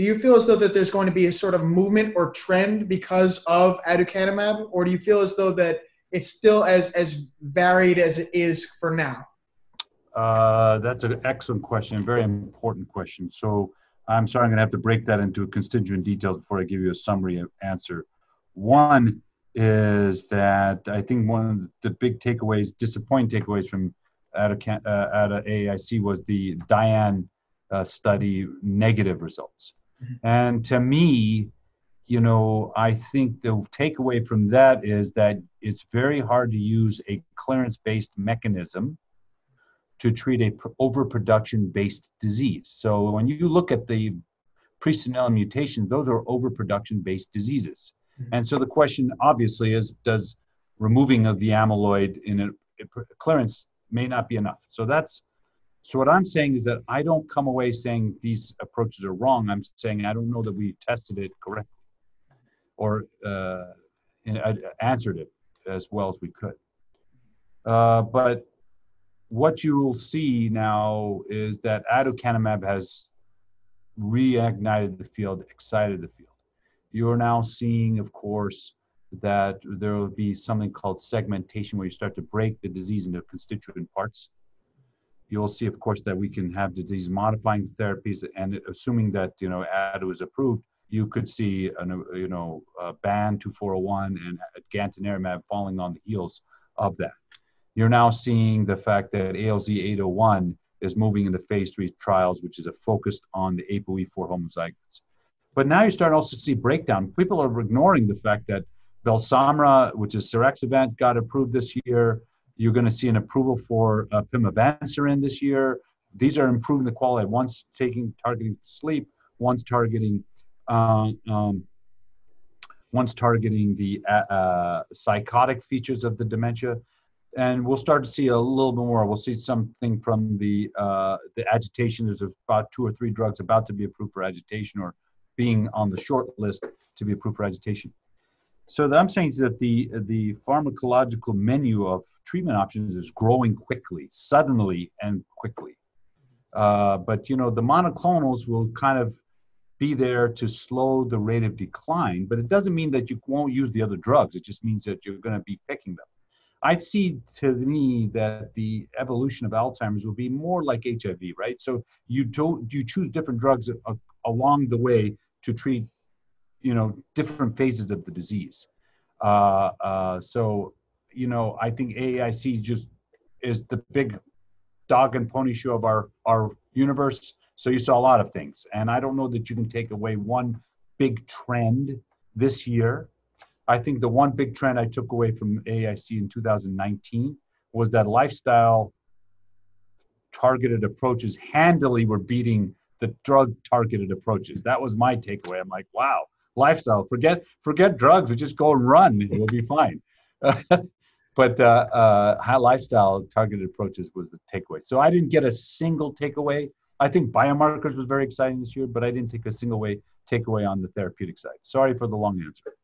do you feel as though that there's going to be a sort of movement or trend because of aducanumab, or do you feel as though that it's still as as varied as it is for now? Uh, that's an excellent question, very important question. So I'm sorry, I'm going to have to break that into constituent details before I give you a summary answer. One is that I think one of the big takeaways, disappointing takeaways from at uh, at a AAIC was the DIAN uh, study negative results. Mm-hmm. And to me, you know, I think the takeaway from that is that it's very hard to use a clearance based mechanism to treat a overproduction based disease. So when you look at the presenilin mutations, those are overproduction based diseases. Mm-hmm. And so the question obviously is does removing of the amyloid in a, a clearance may not be enough. So that's so what I'm saying is that I don't come away saying these approaches are wrong. I'm saying I don't know that we tested it correctly or uh, answered it as well as we could. Uh, but what you will see now is that aducanumab has reignited the field, excited the field. You are now seeing, of course, that there will be something called segmentation where you start to break the disease into constituent parts you'll see, of course, that we can have disease modifying therapies, and assuming that you know ADU is approved, you could see an, you know a BAN 2401 and gantenerumab falling on the heels of that. You're now seeing the fact that ALZ 801 is moving into phase three trials, which is a focused on the ApoE4 homozygotes. But now you're starting also to see breakdown. People are ignoring the fact that Belsomra, which is suvorexant, got approved this year. You're going to see an approval for uh, pimavanserin this year. These are improving the quality. One's taking targeting sleep. One's targeting uh, um, one's targeting the uh, uh, psychotic features of the dementia, and we'll start to see a little bit more. We'll see something from the uh, the agitation. There's about two or three drugs about to be approved for agitation or being on the short list to be approved for agitation. So I'm saying is that the the pharmacological menu of treatment options is growing quickly, suddenly and quickly. Uh, but you know, the monoclonals will kind of be there to slow the rate of decline, but it doesn't mean that you won't use the other drugs. It just means that you're going to be picking them. I see to me that the evolution of Alzheimer's will be more like HIV, right? So you don't you choose different drugs a, a, along the way to treat, you know, different phases of the disease. Uh, uh, so you know, I think AAIC just is the big dog and pony show of our our universe. So you saw a lot of things, and I don't know that you can take away one big trend this year. I think the one big trend I took away from AIC in 2019 was that lifestyle targeted approaches handily were beating the drug targeted approaches. That was my takeaway. I'm like, wow, lifestyle. Forget forget drugs. We just go and run. We'll be fine. but uh, uh, high lifestyle targeted approaches was the takeaway. So I didn't get a single takeaway. I think biomarkers was very exciting this year, but I didn't take a single way takeaway on the therapeutic side. Sorry for the long answer.